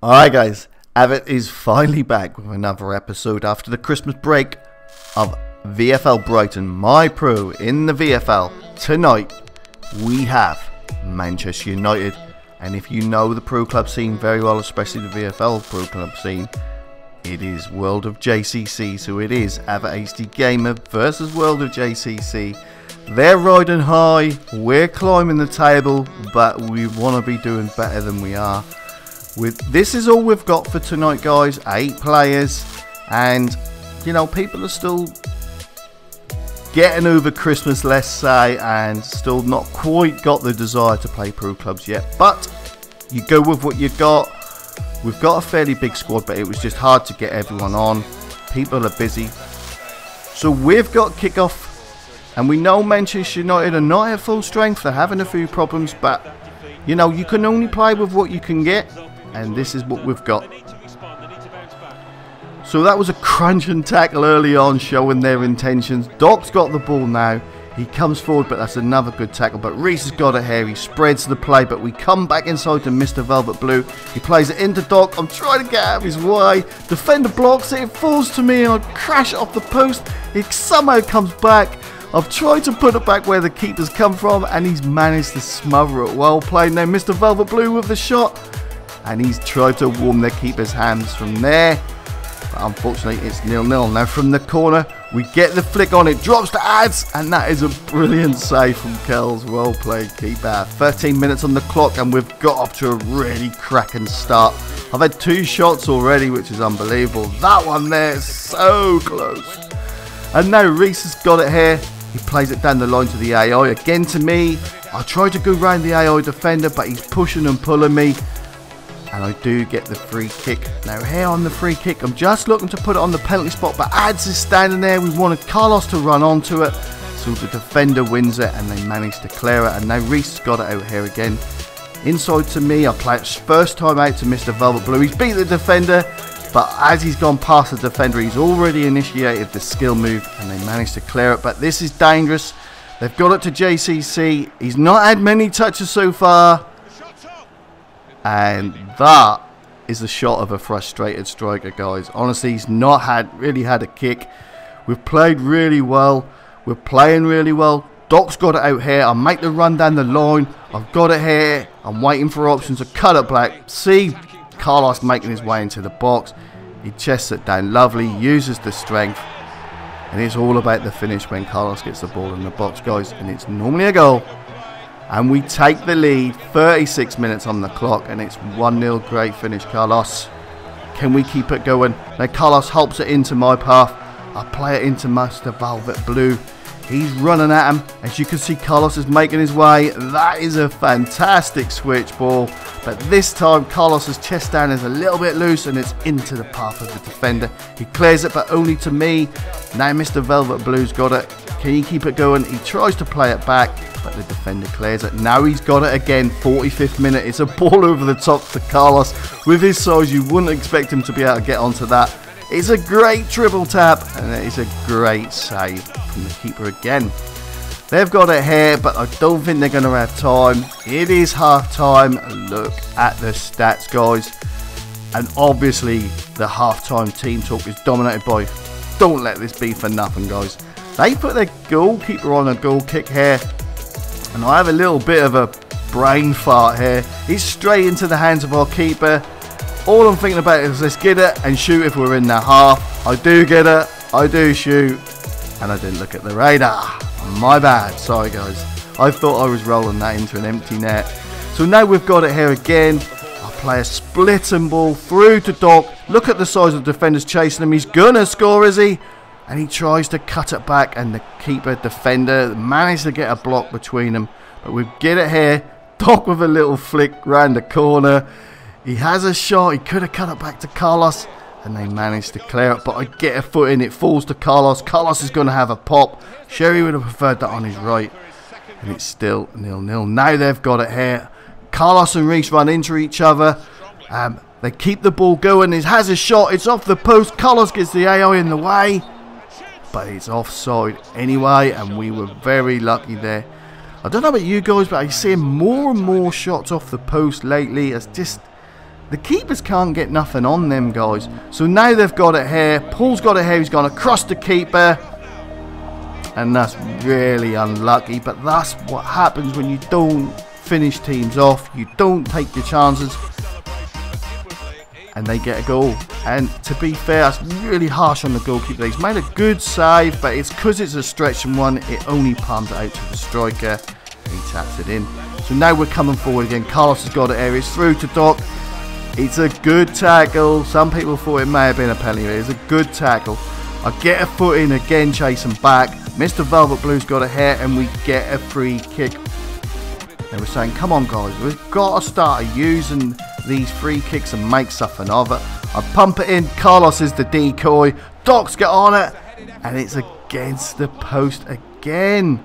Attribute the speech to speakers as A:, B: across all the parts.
A: Alright guys, Avit is finally back with another episode after the Christmas break of VFL Brighton, my pro in the VFL. Tonight we have Manchester United and if you know the pro club scene very well, especially the VFL pro club scene, it is World of JCC, so it is Avit HD Gamer versus World of JCC. They're riding high, we're climbing the table, but we want to be doing better than we are. With this is all we've got for tonight, guys. Eight players, and you know people are still getting over Christmas, let's say, and still not quite got the desire to play pro clubs yet. But you go with what you got. We've got a fairly big squad, but it was just hard to get everyone on. People are busy. So we've got kickoff, and we know Manchester United are not at full strength. They're having a few problems, but you know, you can only play with what you can get and this is what we've got. So that was a crunch and tackle early on showing their intentions. Doc's got the ball now. He comes forward, but that's another good tackle. But Reese has got it here. He spreads the play, but we come back inside to Mr. Velvet Blue. He plays it into Doc. I'm trying to get out of his way. Defender blocks it. It falls to me, and I crash off the post. It somehow comes back. I've tried to put it back where the keeper's come from, and he's managed to smother it. Well played now, Mr. Velvet Blue with the shot and he's tried to warm the keeper's hands from there. But unfortunately, it's nil-nil. Now from the corner, we get the flick on. It drops to ads, and that is a brilliant save from Kells. Well played, keeper. 13 minutes on the clock, and we've got off to a really cracking start. I've had two shots already, which is unbelievable. That one there so close. And now Reese has got it here. He plays it down the line to the AI. Again to me. I try to go round the AI defender, but he's pushing and pulling me and I do get the free kick. Now here on the free kick, I'm just looking to put it on the penalty spot, but Ads is standing there. We wanted Carlos to run onto it, so the defender wins it, and they manage to clear it. And now Reese got it out here again. Inside to me, I play it first time out to Mr. Velvet Blue. He's beat the defender, but as he's gone past the defender, he's already initiated the skill move, and they managed to clear it. But this is dangerous. They've got it to JCC. He's not had many touches so far and that is the shot of a frustrated striker, guys. Honestly, he's not had really had a kick. We've played really well. We're playing really well. Doc's got it out here. I make the run down the line. I've got it here. I'm waiting for options to cut it back. See Carlos making his way into the box. He chests it down lovely, uses the strength. And it's all about the finish when Carlos gets the ball in the box, guys. And it's normally a goal and we take the lead 36 minutes on the clock and it's 1-0 great finish. Carlos can we keep it going? Now Carlos helps it into my path. I play it into Master Velvet Blue. He's running at him. As you can see Carlos is making his way. That is a fantastic switch ball but this time Carlos's chest down is a little bit loose and it's into the path of the defender he clears it but only to me now Mr Velvet Blue's got it can he keep it going he tries to play it back but the defender clears it. Now he's got it again, 45th minute. It's a ball over the top to Carlos. With his size, you wouldn't expect him to be able to get onto that. It's a great triple tap, and it is a great save from the keeper again. They've got it here, but I don't think they're going to have time. It is half time. Look at the stats, guys. And obviously, the half-time team talk is dominated by don't let this be for nothing, guys. They put their goalkeeper on a goal kick here. And I have a little bit of a brain fart here. He's straight into the hands of our keeper. All I'm thinking about is let's get it and shoot if we're in the half. I do get it. I do shoot. And I didn't look at the radar. My bad. Sorry, guys. I thought I was rolling that into an empty net. So now we've got it here again. I play a splitting ball through to Doc. Look at the size of the defenders chasing him. He's to score, is he? and he tries to cut it back and the keeper defender managed to get a block between them but we get it here Doc with a little flick round the corner he has a shot he could have cut it back to Carlos and they managed to clear it but I get a foot in it falls to Carlos Carlos is going to have a pop Sherry would have preferred that on his right and it's still nil-nil now they've got it here Carlos and Reese run into each other um, they keep the ball going. He has a shot. It's off the post. Carlos gets the AI in the way but it's offside anyway, and we were very lucky there. I don't know about you guys, but I'm seeing more and more shots off the post lately. It's just the keepers can't get nothing on them guys. So now they've got it here. Paul's got it here. He's gone across the keeper. And that's really unlucky. But that's what happens when you don't finish teams off. You don't take your chances. And they get a goal. And to be fair, that's really harsh on the goalkeeper. He's made a good save, but it's because it's a stretching one. It only palms it out to the striker. He taps it in. So now we're coming forward again. Carlos has got it here. It's through to Doc. It's a good tackle. Some people thought it may have been a penalty. It's a good tackle. I get a foot in again, chasing back. Mr. Velvet Blue's got a hit, and we get a free kick. They were saying, come on, guys, we've got to start using these free kicks and make something of it. I pump it in. Carlos is the decoy. Docs get on it, and it's against the post again.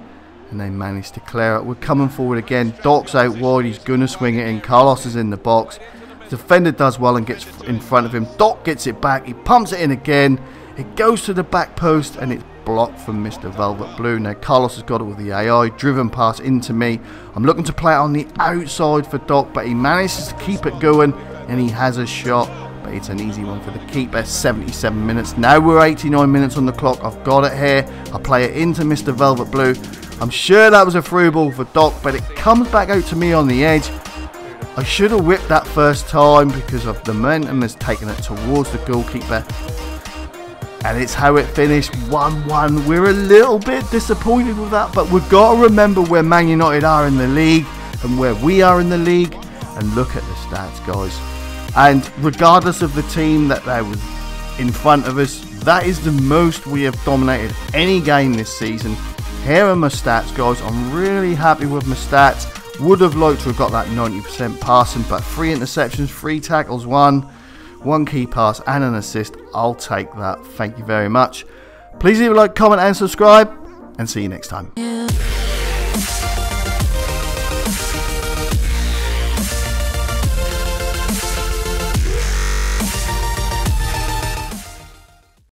A: And they manage to clear it. We're coming forward again. Doc's out wide. He's going to swing it in. Carlos is in the box. Defender does well and gets in front of him. Doc gets it back. He pumps it in again. It goes to the back post and it's blocked from Mr. Velvet Blue. Now Carlos has got it with the AI. Driven pass into me. I'm looking to play it on the outside for Doc, but he manages to keep it going and he has a shot. But it's an easy one for the keeper. 77 minutes. Now we're 89 minutes on the clock. I've got it here. I play it into Mr. Velvet Blue. I'm sure that was a through ball for Doc, but it comes back out to me on the edge. I should have whipped that first time because of the momentum has taken it towards the goalkeeper. And it's how it finished 1-1. We're a little bit disappointed with that, but we've got to remember where Man United are in the league and where we are in the league. And look at the stats, guys. And regardless of the team that they was in front of us, that is the most we have dominated any game this season. Here are my stats, guys. I'm really happy with my stats. Would have liked to have got that 90% passing, but three interceptions, three tackles, one, one key pass, and an assist. I'll take that. Thank you very much. Please leave a like, comment, and subscribe, and see you next time.